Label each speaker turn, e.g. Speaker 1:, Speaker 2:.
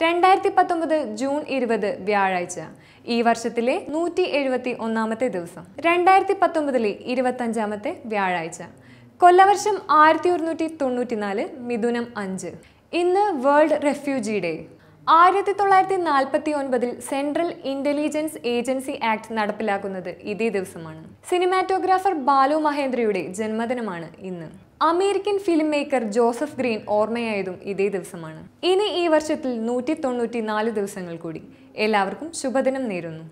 Speaker 1: രണ്ടായിരത്തി പത്തൊമ്പത് ജൂൺ ഇരുപത് വ്യാഴാഴ്ച. ഈ വർഷത്തിലെ നൂറ്റി എഴുപത്തി ഒന്നാമത്തെ ദിവസം. രണ്ടായിരത്തി പത്തൊമ്പതിലെ ഇരുപത്തഞ്ചാമത്തെ വ്യാഴാഴ്ച. കൊല്ലവർഷം ആയിരത്തി ഒരുന്നൂറ്റി തൊണ്ണൂറ്റിനാല് മിഥുനം അഞ്ച്. ഇന്ന് വേൾഡ് റെഫ്യൂജി ഡേ. ആയിരത്തി തൊള്ളായിരത്തി നാൽപ്പത്തി ഒൻപതിൽ സെൻട്രൽ ഇന്റലിജൻസ് ഏജൻസി ആക്ട് നടപ്പിലാക്കുന്നത് ഇതേ ദിവസമാണ്. സിനിമാറ്റോഗ്രാഫർ ബാലു മഹേന്ദ്രയുടെ ജന്മദിനമാണ് ഇന്ന്. American film maker Joseph Green ഓർമ്മയായതും ഇതേ ദിവസമാണ്. ഇനി ഈ വർഷത്തിൽ നൂറ്റി തൊണ്ണൂറ്റി നാല് ദിവസങ്ങൾ കൂടി. എല്ലാവർക്കും ശുഭദിനം നേരുന്നു.